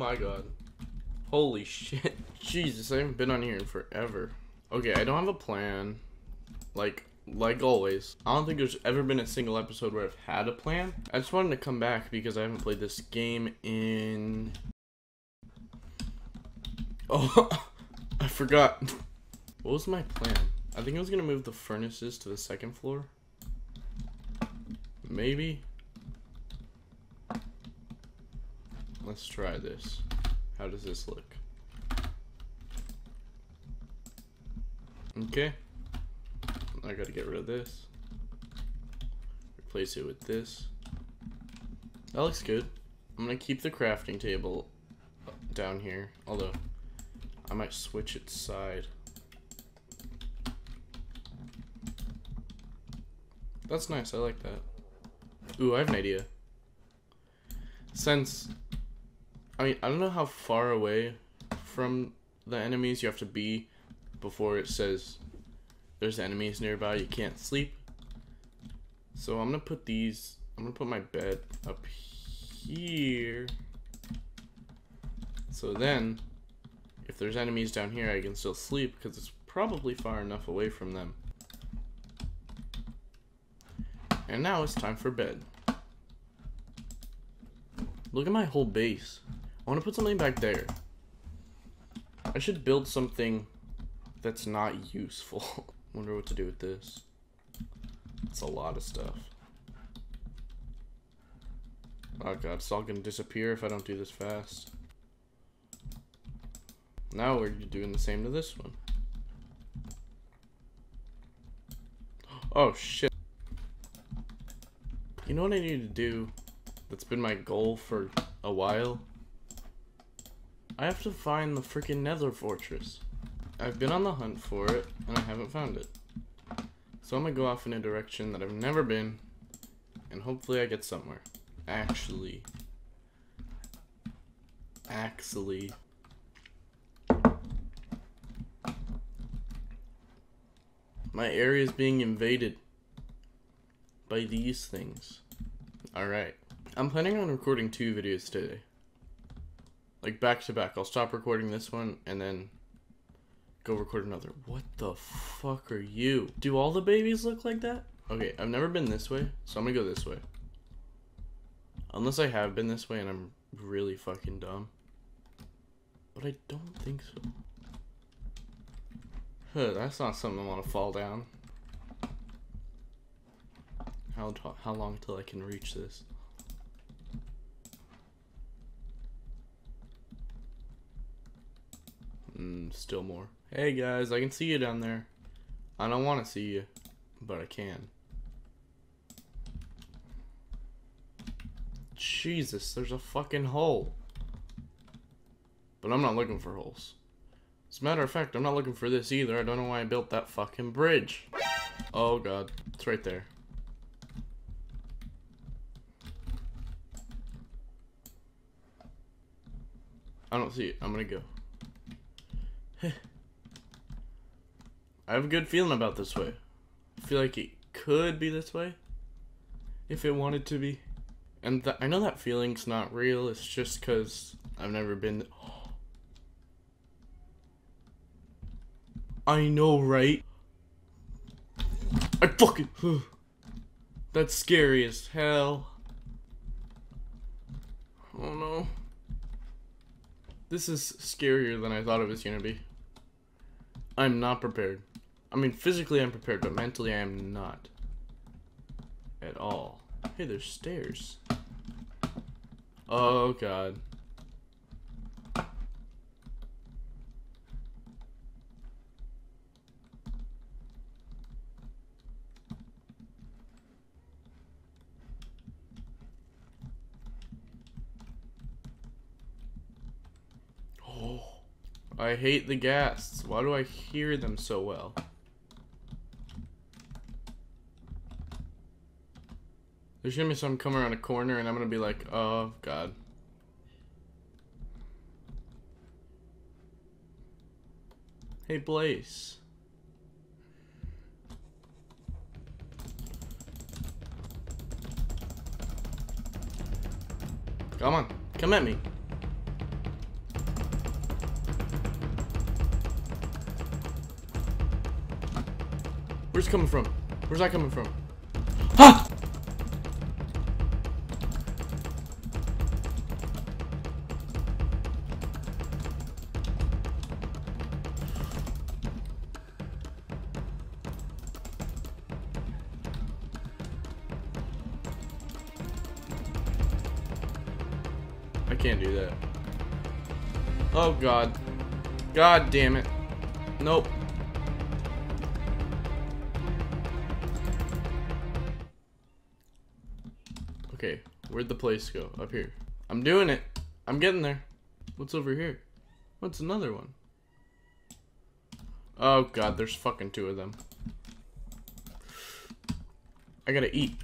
my god. Holy shit. Jesus, I haven't been on here in forever. Okay, I don't have a plan. Like, like always. I don't think there's ever been a single episode where I've had a plan. I just wanted to come back because I haven't played this game in... Oh, I forgot. What was my plan? I think I was gonna move the furnaces to the second floor. Maybe. Let's try this. How does this look? Okay. I gotta get rid of this. Replace it with this. That looks good. I'm gonna keep the crafting table down here. Although, I might switch its side. That's nice, I like that. Ooh, I have an idea. Since, I mean, I don't know how far away from the enemies you have to be before it says there's enemies nearby, you can't sleep. So I'm gonna put these, I'm gonna put my bed up here. So then, if there's enemies down here, I can still sleep because it's probably far enough away from them. And now it's time for bed. Look at my whole base. I want to put something back there. I should build something that's not useful. Wonder what to do with this. It's a lot of stuff. Oh god, it's all gonna disappear if I don't do this fast. Now we're doing the same to this one. Oh shit. You know what I need to do that's been my goal for a while? I have to find the freaking nether fortress. I've been on the hunt for it, and I haven't found it. So I'm gonna go off in a direction that I've never been, and hopefully I get somewhere. Actually. Actually. My area is being invaded by these things. Alright. I'm planning on recording two videos today. Like back to back. I'll stop recording this one and then go record another. What the fuck are you? Do all the babies look like that? Okay, I've never been this way, so I'm gonna go this way. Unless I have been this way and I'm really fucking dumb. But I don't think so. Huh, that's not something I want to fall down. How, how long till I can reach this? Mm, still more. Hey guys, I can see you down there. I don't want to see you, but I can. Jesus, there's a fucking hole. But I'm not looking for holes. As a matter of fact, I'm not looking for this either. I don't know why I built that fucking bridge. Oh god, it's right there. I don't see it. I'm gonna go. I have a good feeling about this way. I feel like it could be this way. If it wanted to be. And I know that feeling's not real. It's just because I've never been... I know, right? I fucking... That's scary as hell. Oh no. This is scarier than I thought it was gonna be. I'm not prepared. I mean, physically I'm prepared, but mentally I am not. At all. Hey, there's stairs. Oh, God. I hate the ghasts. Why do I hear them so well? There's gonna be some come around a corner and I'm gonna be like, oh god. Hey Blaze. Come on, come at me. Where's it coming from? Where's that coming from? Ha! I can't do that. Oh god. God damn it. Nope. Okay, where'd the place go? Up here. I'm doing it. I'm getting there. What's over here? What's another one? Oh god, there's fucking two of them. I gotta eat.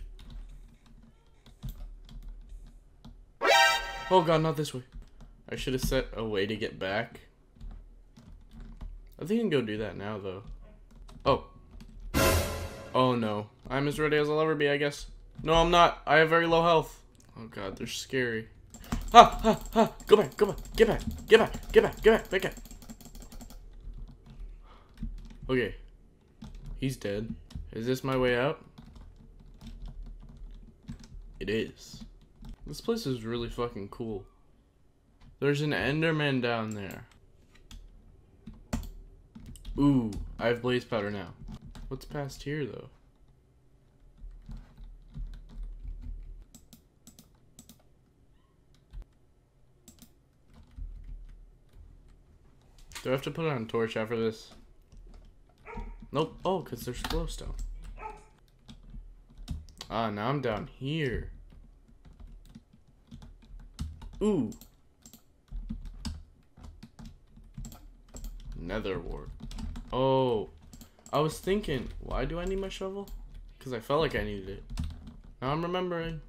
Oh god, not this way. I should have set a way to get back. I think I can go do that now, though. Oh. Oh no. I'm as ready as I'll ever be, I guess. No, I'm not. I have very low health. Oh god, they're scary. Ha! Ha! Ha! Go back! Go back! Get back! Get back! Get back! Get back! Back up! Okay. He's dead. Is this my way out? It is. This place is really fucking cool. There's an Enderman down there. Ooh, I have blaze powder now. What's past here though? Do I have to put on torch after this? Nope. Oh, because there's glowstone. Ah, now I'm down here. Ooh. Nether wart. Oh. I was thinking, why do I need my shovel? Because I felt like I needed it. Now I'm remembering.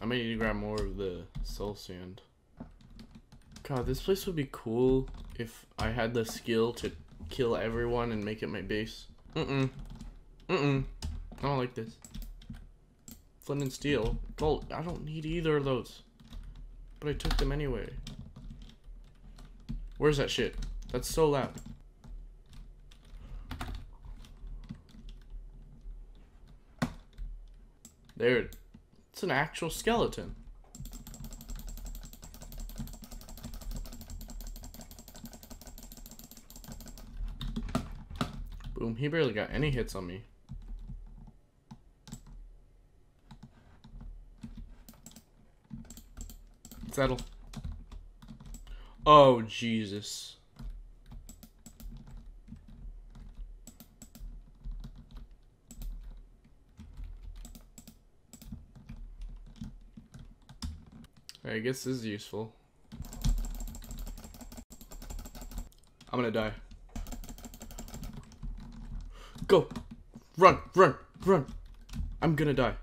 I may need to grab more of the soul sand. God, this place would be cool if I had the skill to kill everyone and make it my base. Mm-mm. Mm-mm. I don't like this. Flint and steel. Gold. I don't need either of those. But I took them anyway. Where's that shit? That's so loud. There. It's an actual skeleton. Boom. He barely got any hits on me. Settle. Oh, Jesus. I guess this is useful. I'm gonna die. Go! Run! Run! Run! I'm gonna die.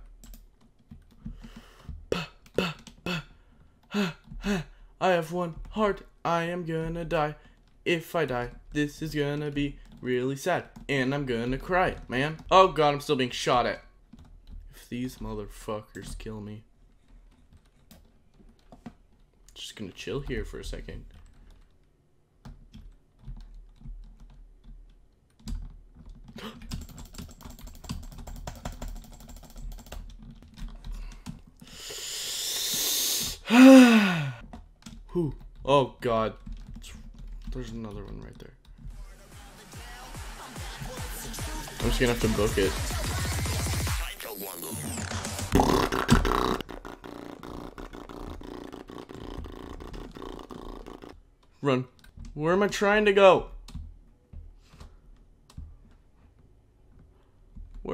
I have one heart. I am gonna die. If I die, this is gonna be really sad. And I'm gonna cry, man. Oh god, I'm still being shot at. If these motherfuckers kill me. Just gonna chill here for a second. Whew. Oh god. There's another one right there. I'm just gonna have to book it. Run. Where am I trying to go?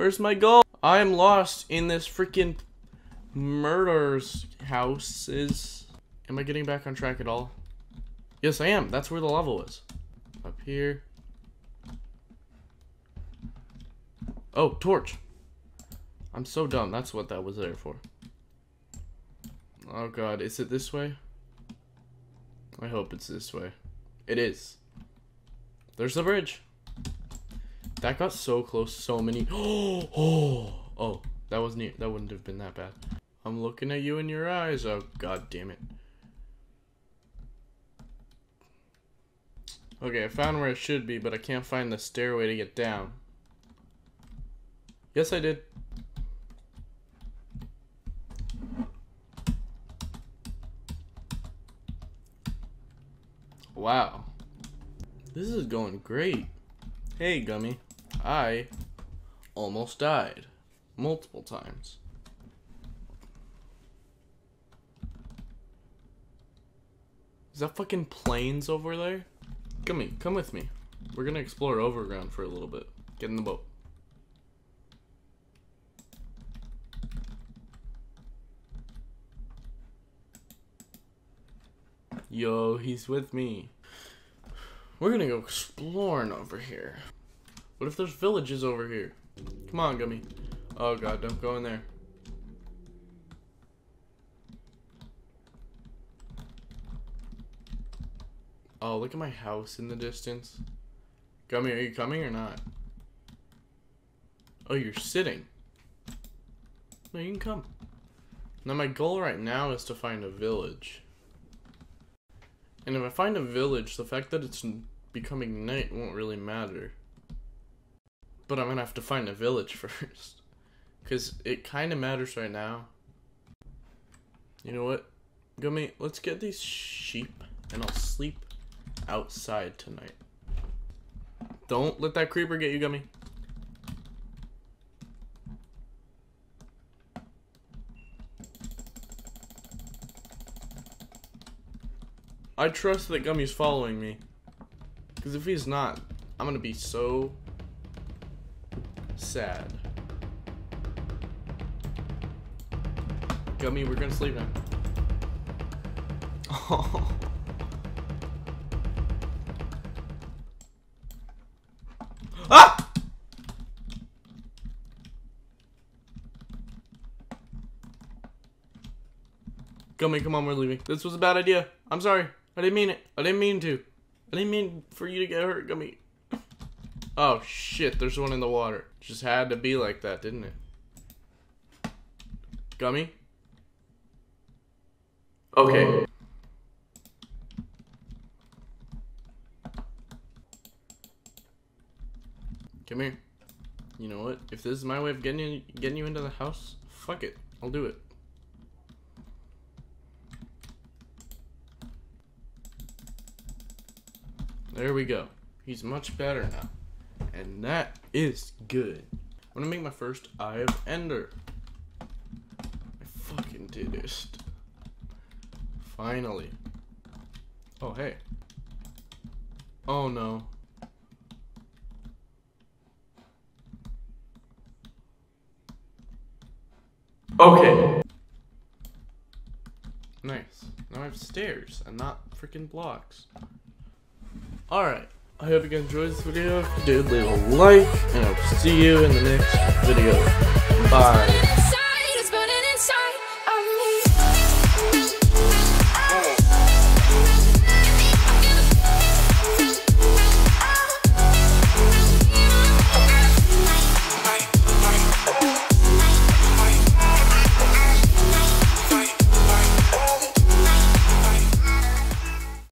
Where's my goal? I am lost in this freaking murder's houses. Am I getting back on track at all? Yes, I am. That's where the lava was. Up here. Oh, torch. I'm so dumb. That's what that was there for. Oh god, is it this way? I hope it's this way. It is. There's the bridge. That got so close. So many. Oh, oh, oh. That wasn't. That wouldn't have been that bad. I'm looking at you in your eyes. Oh god damn it. Okay, I found where it should be, but I can't find the stairway to get down. Yes, I did. Wow. This is going great. Hey, Gummy. I almost died. Multiple times. Is that fucking plains over there? Come Gummy, come with me. We're gonna explore Overground for a little bit. Get in the boat. Yo, he's with me. We're gonna go exploring over here. What if there's villages over here? Come on, Gummy. Oh god, don't go in there. Oh, look at my house in the distance. Gummy, are you coming or not? Oh, you're sitting. No, you can come. Now my goal right now is to find a village. And if I find a village, the fact that it's becoming night won't really matter. But I'm gonna have to find a village first. Because it kind of matters right now. You know what? Gummy, let's get these sheep and I'll sleep outside tonight. Don't let that creeper get you, Gummy. I trust that Gummy's following me. Because if he's not, I'm going to be so sad. Gummy, we're going to sleep now. Oh. ah! Gummy, come on, we're leaving. This was a bad idea. I'm sorry. I didn't mean it. I didn't mean to. I didn't mean for you to get hurt, Gummy. Oh, shit. There's one in the water. Just had to be like that, didn't it? Gummy? Okay. Come here. You know what? If this is my way of getting you, getting you into the house, fuck it. I'll do it. There we go. He's much better now. And that is good. I'm gonna make my first Eye of Ender. I fucking did it. Finally. Oh, hey. Oh, no. Okay. Nice. Now I have stairs and not freaking blocks. Alright, I hope you guys enjoyed this video. If you did, leave a like, and I'll see you in the next video. Bye.